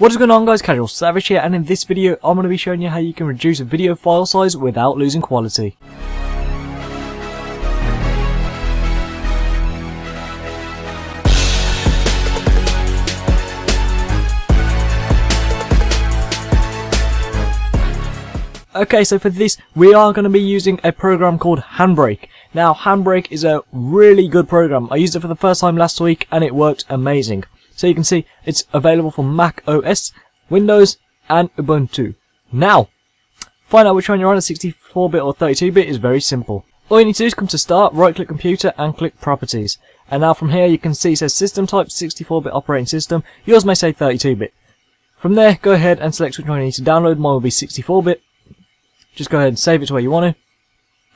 What is going on guys, Casual Savage here and in this video I'm going to be showing you how you can reduce a video file size without losing quality. Okay, so for this, we are going to be using a program called Handbrake. Now, Handbrake is a really good program. I used it for the first time last week, and it worked amazing. So you can see, it's available for Mac OS, Windows, and Ubuntu. Now, find out which one you're on, a 64-bit or 32-bit is very simple. All you need to do is come to Start, right-click Computer, and click Properties. And now from here, you can see it says System Type 64-bit Operating System. Yours may say 32-bit. From there, go ahead and select which one you need to download. Mine will be 64-bit just go ahead and save it to where you want to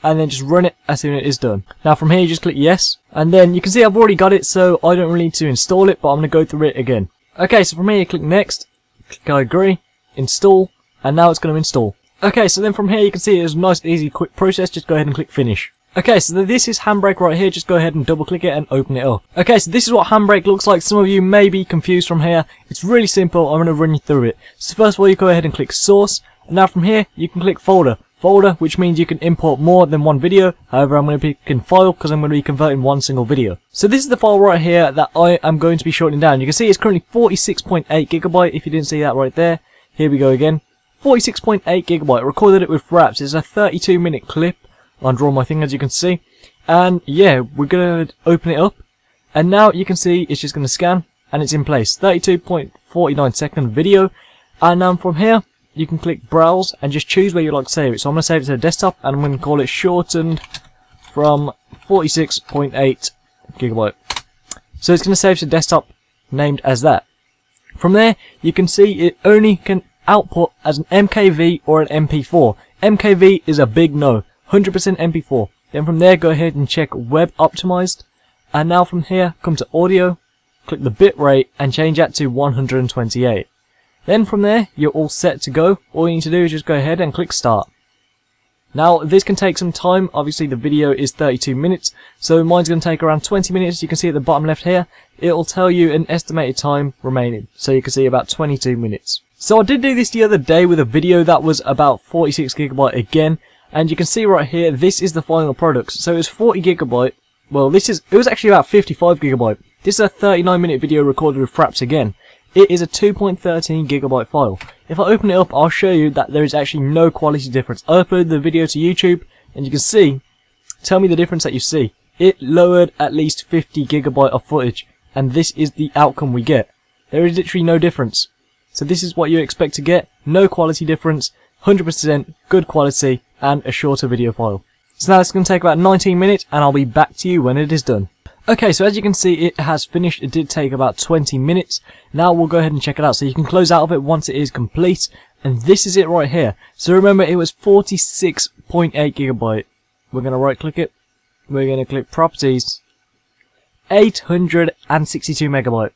and then just run it as soon as it is done. Now from here you just click yes and then you can see I've already got it so I don't really need to install it but I'm going to go through it again. Okay so from here you click next, click I agree, install and now it's going to install. Okay so then from here you can see it's a nice easy quick process just go ahead and click finish. Okay, so this is Handbrake right here. Just go ahead and double click it and open it up. Okay, so this is what Handbrake looks like. Some of you may be confused from here. It's really simple. I'm going to run you through it. So first of all, you go ahead and click source. And now from here, you can click folder. Folder, which means you can import more than one video. However, I'm going to be clicking file because I'm going to be converting one single video. So this is the file right here that I am going to be shortening down. You can see it's currently 46.8 gigabyte. If you didn't see that right there, here we go again. 46.8 gigabyte. Recorded it with Fraps. It's a 32 minute clip. I'll draw my thing as you can see. And yeah, we're going to open it up. And now you can see it's just going to scan and it's in place. 32.49 second video. And um, from here, you can click browse and just choose where you'd like to save it. So I'm going to save it to the desktop and I'm going to call it shortened from 46.8 gigabyte. So it's going to save to desktop named as that. From there, you can see it only can output as an MKV or an MP4. MKV is a big no, 100% MP4. Then from there, go ahead and check web optimized. And now from here, come to audio, click the bitrate and change that to 128. Then from there, you're all set to go. All you need to do is just go ahead and click start. Now, this can take some time. Obviously, the video is 32 minutes, so mine's going to take around 20 minutes. You can see at the bottom left here, it'll tell you an estimated time remaining. So you can see about 22 minutes. So I did do this the other day with a video that was about 46 gigabyte again, and you can see right here, this is the final product. So it's 40 gigabyte. Well, this is, it was actually about 55 gigabyte. This is a 39 minute video recorded with Fraps again. It is a 2.13 gigabyte file. If I open it up, I'll show you that there is actually no quality difference. I uploaded the video to YouTube, and you can see, tell me the difference that you see. It lowered at least 50 gigabyte of footage, and this is the outcome we get. There is literally no difference. So this is what you expect to get, no quality difference, 100% good quality, and a shorter video file. So now it's going to take about 19 minutes, and I'll be back to you when it is done. Okay, so as you can see, it has finished. It did take about 20 minutes. Now we'll go ahead and check it out. So you can close out of it once it is complete. And this is it right here. So remember, it was 46.8 gigabyte. We're going to right click it. We're going to click properties. 862 megabyte.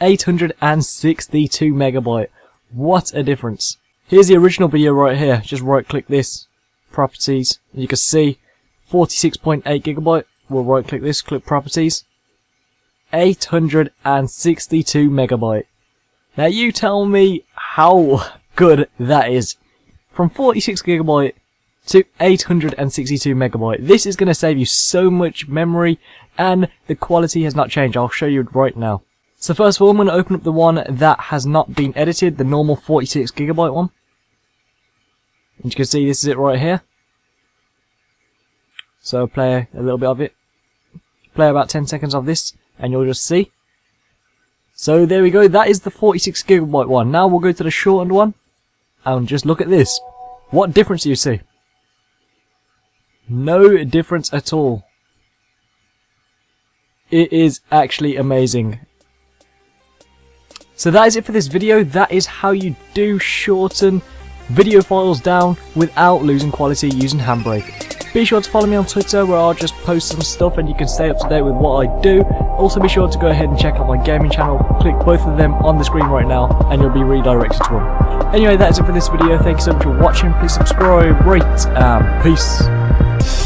862 megabyte. What a difference. Here's the original video right here. Just right click this. Properties. You can see 46.8 gigabyte we'll right click this, click properties. 862 megabyte. Now you tell me how good that is. From 46 gigabyte to 862 megabyte. This is going to save you so much memory and the quality has not changed. I'll show you right now. So first of all, I'm going to open up the one that has not been edited, the normal 46 gigabyte one. And you can see this is it right here. So play a little bit of it play about 10 seconds of this and you'll just see. So there we go, that is the 46 gigabyte one. Now we'll go to the shortened one and just look at this. What difference do you see? No difference at all. It is actually amazing. So that is it for this video. That is how you do shorten video files down without losing quality using Handbrake. Be sure to follow me on Twitter where I'll just post some stuff and you can stay up to date with what I do. Also be sure to go ahead and check out my gaming channel. Click both of them on the screen right now and you'll be redirected to them. Anyway, that is it for this video. Thank you so much for watching. Please subscribe, rate, and peace.